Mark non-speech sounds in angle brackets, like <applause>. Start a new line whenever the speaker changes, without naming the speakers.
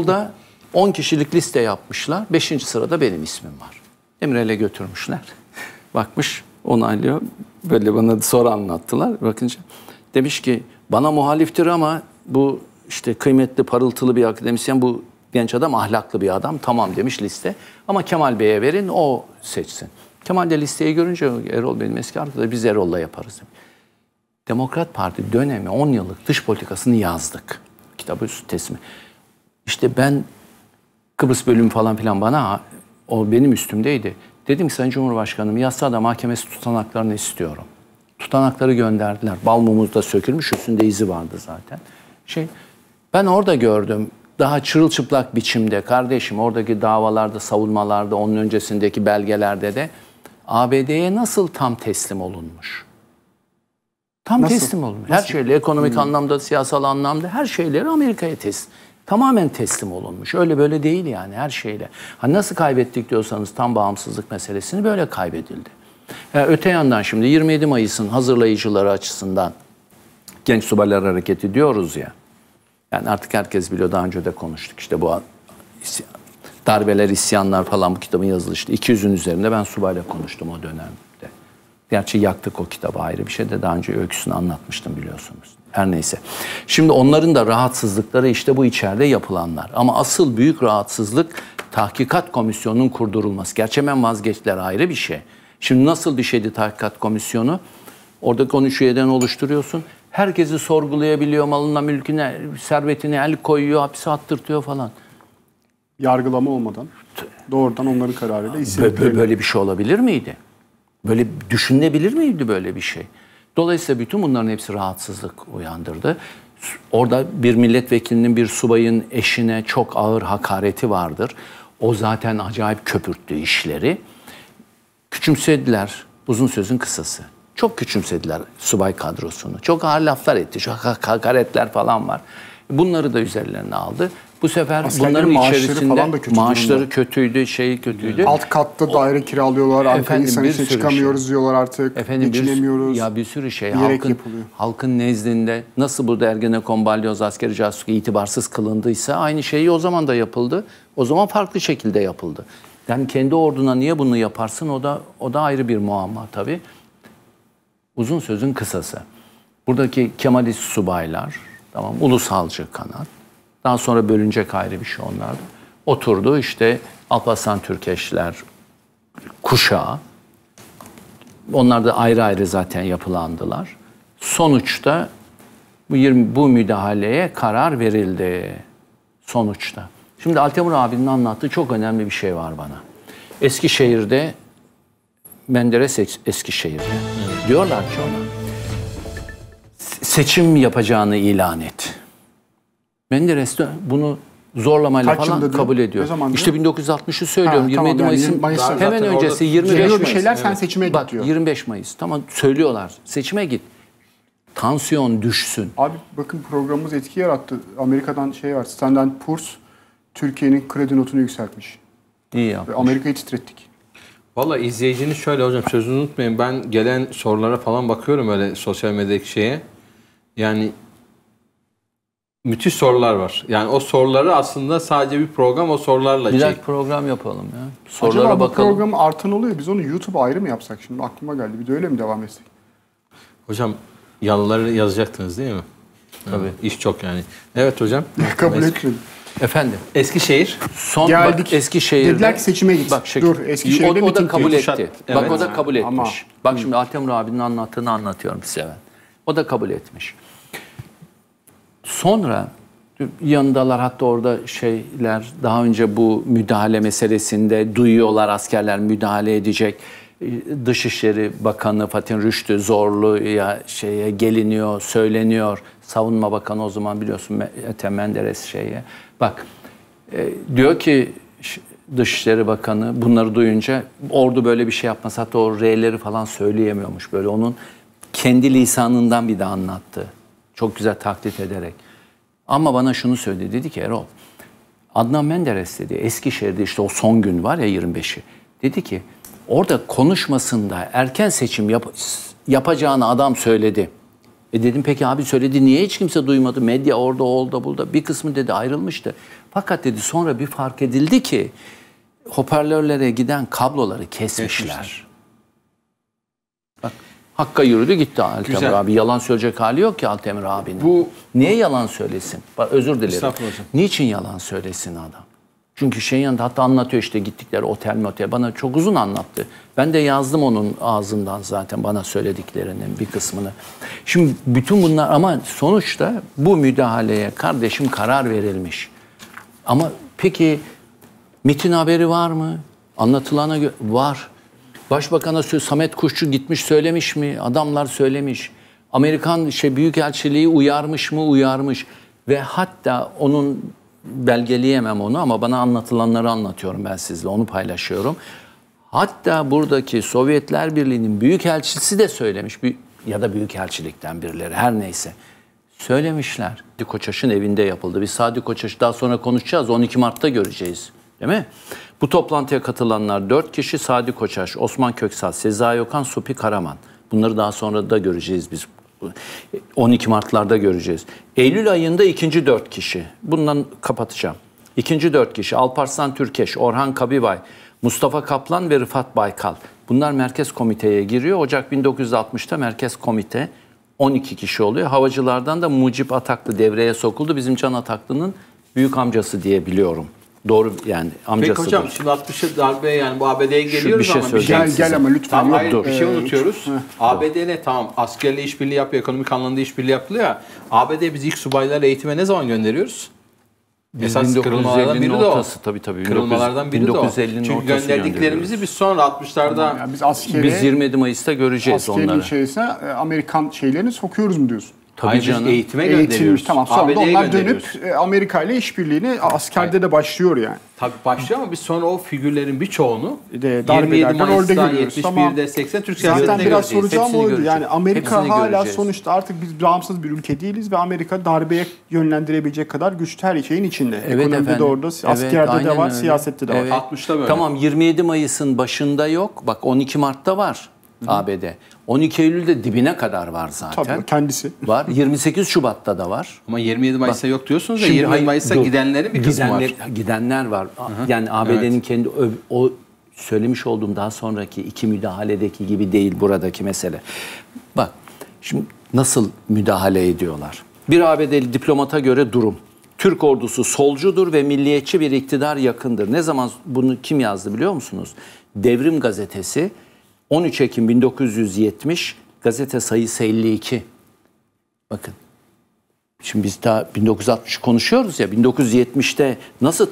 Yolda 10 kişilik liste yapmışlar. 5. sırada benim ismim var. Demirel'e götürmüşler. <laughs> Bakmış, onaylıyor. Böyle bana sonra anlattılar. Bakınca demiş ki bana muhaliftir ama bu işte kıymetli parıltılı bir akademisyen bu genç adam ahlaklı bir adam. Tamam demiş liste. Ama Kemal Bey'e verin o seçsin. Kemal de listeyi görünce Erol benim eski arkadaşım biz Erol'la yaparız. Demiş. Demokrat Parti dönemi 10 yıllık dış politikasını yazdık. Kitabı teslimi. İşte ben Kıbrıs bölümü falan filan bana o benim üstümdeydi. Dedim ki Sayın Cumhurbaşkanım yasada mahkemesi tutanaklarını istiyorum. Tutanakları gönderdiler. Balmumuz da sökülmüş üstünde izi vardı zaten. Şey ben orada gördüm daha çırılçıplak biçimde kardeşim oradaki davalarda, savunmalarda, onun öncesindeki belgelerde de ABD'ye nasıl tam teslim olunmuş? Tam
Nasıl?
teslim olunmuş. Her şeyle ekonomik anlamda, siyasal anlamda her şeyleri Amerika'ya teslim. Tamamen teslim olunmuş. Öyle böyle değil yani her şeyle. Ha nasıl kaybettik diyorsanız tam bağımsızlık meselesini böyle kaybedildi. Ha, öte yandan şimdi 27 Mayıs'ın hazırlayıcıları açısından Genç Subaylar Hareketi diyoruz ya. Yani artık herkes biliyor daha önce de konuştuk. İşte bu darbeler, isyanlar falan bu kitabın yazılışı. 200'ün üzerinde ben subayla konuştum o dönemde. Gerçi yaktık o kitabı ayrı bir şey de daha önce öyküsünü anlatmıştım biliyorsunuz. Her neyse. Şimdi onların da rahatsızlıkları işte bu içeride yapılanlar. Ama asıl büyük rahatsızlık tahkikat komisyonunun kurdurulması. Gerçi hemen vazgeçtiler ayrı bir şey. Şimdi nasıl bir şeydi tahkikat komisyonu? Orada 13 üyeden oluşturuyorsun. Herkesi sorgulayabiliyor, malına, mülküne, servetine el koyuyor, hapse attırtıyor falan.
Yargılama olmadan doğrudan onların kararıyla
bö- Böyle bir şey olabilir miydi? Böyle düşünülebilir miydi böyle bir şey? Dolayısıyla bütün bunların hepsi rahatsızlık uyandırdı. Orada bir milletvekilinin bir subayın eşine çok ağır hakareti vardır. O zaten acayip köpürttü işleri. Küçümsediler. Uzun sözün kısası. Çok küçümsediler subay kadrosunu. Çok ağır laflar etti. Çok hak- hakaretler falan var. Bunları da üzerlerine aldı. Bu sefer
Askerlerin
bunların
maaşları
içerisinde
falan da kötü
maaşları
durumda.
kötüydü, şeyi kötüydü.
alt katta daire kiralıyorlar.
Efendim,
insan
bir
içine
sürü
çıkamıyoruz diyorlar artık.
Efendim bir,
geçinemiyoruz.
ya bir sürü şey halkın,
yapılıyor.
halkın nezdinde nasıl burada Ergenekon balyoz askeri casusluk itibarsız kılındıysa aynı şeyi o zaman da yapıldı. O zaman farklı şekilde yapıldı. Yani kendi orduna niye bunu yaparsın o da o da ayrı bir muamma tabii. Uzun sözün kısası. Buradaki Kemalist subaylar, tamam ulusalcı kanat. Daha sonra bölünecek ayrı bir şey onlar. Oturdu işte Alparslan Türkeşler kuşağı. Onlar da ayrı ayrı zaten yapılandılar. Sonuçta bu 20 bu müdahaleye karar verildi. Sonuçta. Şimdi Altemur abinin anlattığı çok önemli bir şey var bana. Eskişehir'de Menderes Es- Eskişehir'de. Diyorlar ki ona "Se- seçim yapacağını ilan et. Menderes de bunu zorlamayla
Kaç
falan kabul ediyor. İşte 1960'ı söylüyorum.
Ha,
27
tamam, yani
Mayıs'ın
20 Mayıs'ta
hemen öncesi 25
Geliyor bir
Mayıs.
şeyler sen seçime git
Bak
diyor.
25 Mayıs. Tamam söylüyorlar. Seçime git. Tansiyon düşsün.
Abi bakın programımız etki yarattı. Amerika'dan şey var. Standard Poor's Türkiye'nin kredi notunu yükseltmiş.
İyi yap.
Ve Amerika'yı titrettik.
Valla izleyiciniz şöyle hocam sözünü unutmayın. Ben gelen sorulara falan bakıyorum öyle sosyal medyadaki şeye. Yani müthiş sorular var. Yani o soruları aslında sadece bir program o sorularla
Bir
çek.
program yapalım ya. Sorulara
Acaba bu
bakalım.
program artan oluyor. Biz onu YouTube'a ayrı mı yapsak şimdi? Aklıma geldi. Bir de öyle mi devam etsek?
Hocam yalıları yazacaktınız değil mi? Tabii. İş çok yani. Evet hocam. <laughs>
Kabul etmedim.
Efendim.
Eskişehir.
Son
Geldik.
bak Eskişehir'de.
Dediler ki seçime git.
Bak, şey-
Dur, Eskişehir'de
o, o da kabul etti.
Kuşat-
Bak
Evet.
o da kabul etmiş.
Ama-
Bak şimdi Altemur abinin anlattığını anlatıyorum size ben. O da kabul etmiş. Sonra yanındalar hatta orada şeyler daha önce bu müdahale meselesinde duyuyorlar askerler müdahale edecek. Dışişleri Bakanı Fatih Rüştü zorlu ya şeye geliniyor, söyleniyor. Savunma Bakanı o zaman biliyorsun Ethem Menderes şeye. Bak e, diyor ki Dışişleri Bakanı bunları duyunca ordu böyle bir şey yapmasa hatta o R'leri falan söyleyemiyormuş böyle onun kendi lisanından bir de anlattı. Çok güzel taklit ederek. Ama bana şunu söyledi dedi ki Erol Adnan Menderes dedi Eskişehir'de işte o son gün var ya 25'i. Dedi ki orada konuşmasında erken seçim yap- yapacağını adam söyledi. E dedim peki abi söyledi niye hiç kimse duymadı? Medya orada orada burada bir kısmı dedi ayrılmıştı. Fakat dedi sonra bir fark edildi ki hoparlörlere giden kabloları kesmişler.
Kesmişler.
Bak Hakka yürüdü gitti Altemir
Güzel.
abi. Yalan söyleyecek hali yok ki Altemir abinin.
Bu-
Niye yalan söylesin? Bak, özür dilerim. Niçin yalan söylesin adam? Çünkü şeyin yanında hatta anlatıyor işte gittikleri otel motel. Bana çok uzun anlattı. Ben de yazdım onun ağzından zaten bana söylediklerinin bir kısmını. Şimdi bütün bunlar ama sonuçta bu müdahaleye kardeşim karar verilmiş. Ama peki MIT'in haberi var mı? Anlatılana göre var. Başbakan'a Samet Kuşçu gitmiş söylemiş mi? Adamlar söylemiş. Amerikan şey büyükelçiliği uyarmış mı? Uyarmış. Ve hatta onun belgeleyemem onu ama bana anlatılanları anlatıyorum ben sizle. Onu paylaşıyorum. Hatta buradaki Sovyetler Birliği'nin büyükelçisi de söylemiş. Ya da büyükelçilikten birileri her neyse. Söylemişler. Sadi Koçaş'ın evinde yapıldı. Biz Sadi Koçaş'ı daha sonra konuşacağız. 12 Mart'ta göreceğiz. Değil mi? Bu toplantıya katılanlar 4 kişi Sadi Koçaş, Osman Köksal, Sezai Okan, Supi Karaman. Bunları daha sonra da göreceğiz biz. 12 Mart'larda göreceğiz. Eylül ayında ikinci 4 kişi. Bundan kapatacağım. İkinci 4 kişi Alparslan Türkeş, Orhan Kabibay, Mustafa Kaplan ve Rıfat Baykal. Bunlar merkez komiteye giriyor. Ocak 1960'ta merkez komite 12 kişi oluyor. Havacılardan da Mucip Ataklı devreye sokuldu. Bizim Can Ataklı'nın büyük amcası diye biliyorum. Doğru yani
Peki
amcasıdır.
hocam şimdi 60'ı darbe yani bu ABD'ye geliyoruz
şey
ama bir
söyleyeceğim
Gel
size.
gel ama lütfen.
Tamam
yok.
hayır
dur.
bir şey
Ee,
unutuyoruz. ABD ne tamam askerle işbirliği yapıyor, ekonomik anlamda işbirliği yapılıyor ya. ABD biz ilk subayları eğitime ne zaman gönderiyoruz? Esas kırılmalardan biri de o.
ortası tabii tabii.
Kırılmalardan biri de o.
1950'nin
Çünkü
ortası
gönderdiklerimizi biz sonra 60'larda
Yani biz askeri,
Biz 27 Mayıs'ta göreceğiz
askerin
onları.
içerisine e, Amerikan şeylerini sokuyoruz mu diyorsun?
Tabii
biz
canım.
eğitime gönderiyoruz.
tamam. Sonra
ABD'ye
onlar dönüp e, Amerika ile işbirliğini askerde de başlıyor yani.
Tabii başlıyor ama biz sonra o figürlerin birçoğunu
De,
27
darbelerde rolde
Mayıs'ta,
görüyoruz.
71'de,
Tamam.
80 Türk
Zaten
siyasetinde
biraz
göreceğiz.
soracağım
Hepsini
oydu. Yani Amerika
Hepsini
hala
göreceğiz.
sonuçta artık biz bağımsız bir ülke değiliz ve Amerika darbeye yönlendirebilecek kadar güçlü her şeyin içinde. Ekonomide
efendim.
de orada,
Evet,
askerde de var,
öyle.
siyasette de var.
Evet.
60'ta böyle.
Tamam 27 Mayıs'ın başında yok. Bak 12 Mart'ta var ABD. 12 Eylül'de dibine kadar var zaten.
Tabii kendisi.
Var. 28 Şubat'ta da var.
Ama 27 Mayıs'ta yok diyorsunuz ya
Şimdi
27
hayır,
Mayıs'ta gidenlerin bir kısmı
gidenler,
var.
Gidenler var. Yani ABD'nin kendi ö- o söylemiş olduğum daha sonraki iki müdahaledeki gibi değil buradaki mesele. Bak şimdi nasıl müdahale ediyorlar? Bir ABD'li diplomata göre durum. Türk ordusu solcudur ve milliyetçi bir iktidar yakındır. Ne zaman bunu kim yazdı biliyor musunuz? Devrim gazetesi 13 Ekim 1970 gazete sayısı 52. Bakın Şimdi biz daha 1960 konuşuyoruz ya 1970'te nasıl